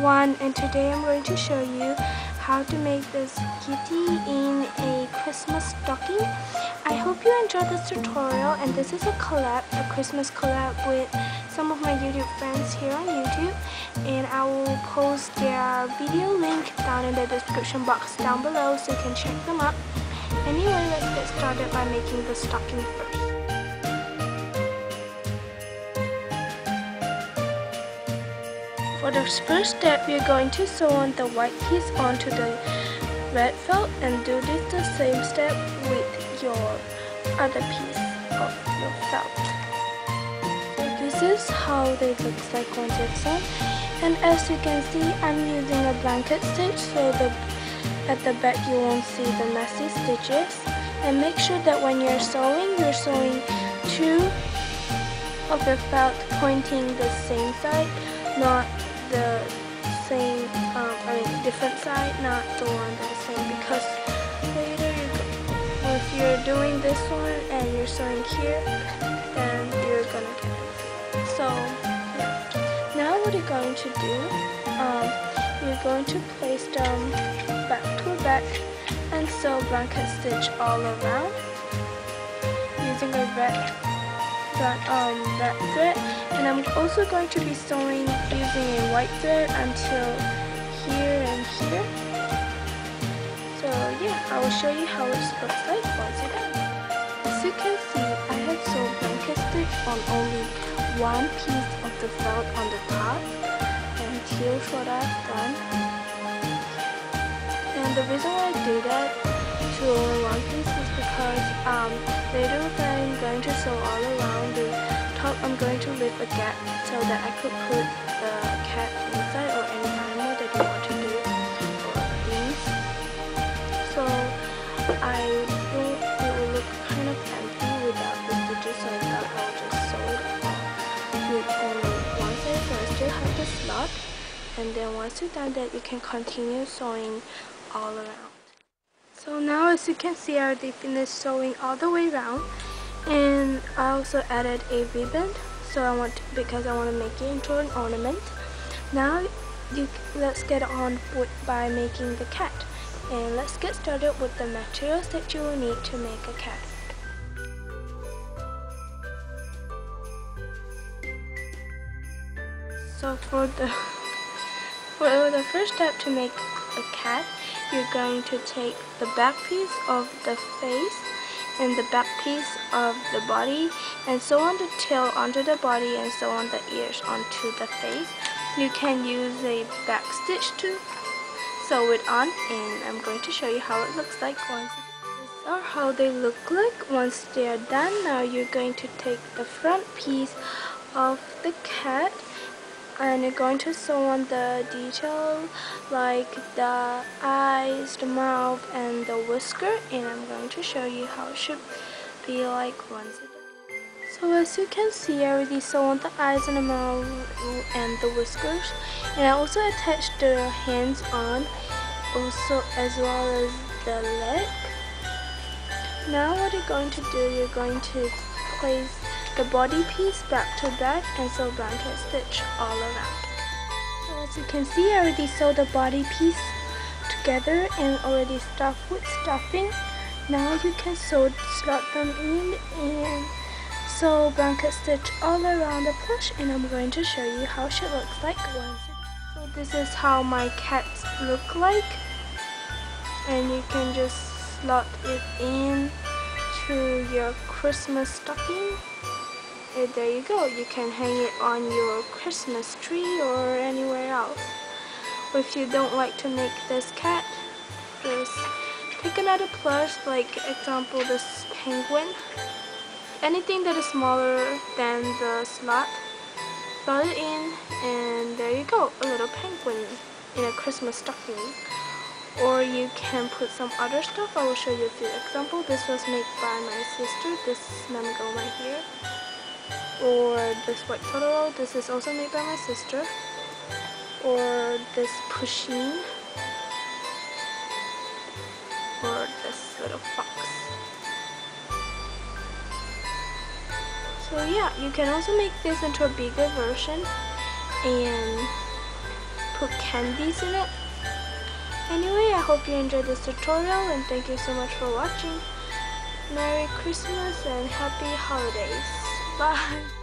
everyone and today I'm going to show you how to make this kitty in a Christmas stocking. I hope you enjoyed this tutorial and this is a collab, a Christmas collab with some of my YouTube friends here on YouTube and I will post their video link down in the description box down below so you can check them out. Anyway, let's get started by making the stocking first. For the first step, you're going to sew on the white piece onto the red felt and do this the same step with your other piece of your felt. So this is how they look like once it's on. And as you can see, I'm using a blanket stitch so the at the back you won't see the messy stitches. And make sure that when you're sewing, you're sewing two of your felt pointing the same side, not the same, um, I mean different side, not the one that's the same because later you go, if you're doing this one and you're sewing here, then you're gonna get it. So yeah. Now what you're going to do, um, you're going to place them back to back and sew blanket stitch all around using a red um, red thread and I'm also going to be sewing using a white thread until here and here. So yeah I will show you how it looks like once you're done as you can see I have sewn blanket stitch on only one piece of the felt on the top and here's what I've done. And the reason why I do that to one piece is because um, later I'm going to sew all around the leave a gap so that I could put the cat inside or any animal that you want to do so I think it will look kind of empty without the stitches so I thought I'll just sew it only one side so I still have the slot. And then once you're done that you can continue sewing all around. So now as you can see I already finished sewing all the way around. And I also added a ribbon so I want to, because I want to make it into an ornament. Now you, let's get on with, by making the cat. And let's get started with the materials that you will need to make a cat. So for the for the first step to make a cat you're going to take the back piece of the face and the back piece of the body and sew on the tail onto the body and sew on the ears onto the face. You can use a back stitch to sew it on and I'm going to show you how it looks like once these are how they look like once they are done. Now you're going to take the front piece of the cat and going to sew on the detail like the eyes, the mouth and the whisker and I'm going to show you how it should be like once done. So as you can see I already on the eyes and the mouth and the whiskers and I also attached the hands on also as well as the leg. Now what you're going to do, you're going to place the body piece back to back and sew blanket stitch all around. So as you can see I already sewed the body piece together and already stuffed with stuffing. Now you can sew slot them in and sew blanket stitch all around the plush and I'm going to show you how she looks like once. So this is how my cats look like and you can just slot it in to your Christmas stocking and there you go. You can hang it on your Christmas tree or anywhere else. If you don't like to make this cat just take another plush like example this penguin. Anything that is smaller than the slot slot it in and there you go a little penguin in a Christmas stocking. Or you can put some other stuff. I will show you a few examples. This was made by my sister. This mango right here or this white Totoro. This is also made by my sister. Or this Pusheen. Or this little fox. So yeah, you can also make this into a bigger version and put candies in it. Anyway, I hope you enjoyed this tutorial and thank you so much for watching. Merry Christmas and Happy Holidays. Bye.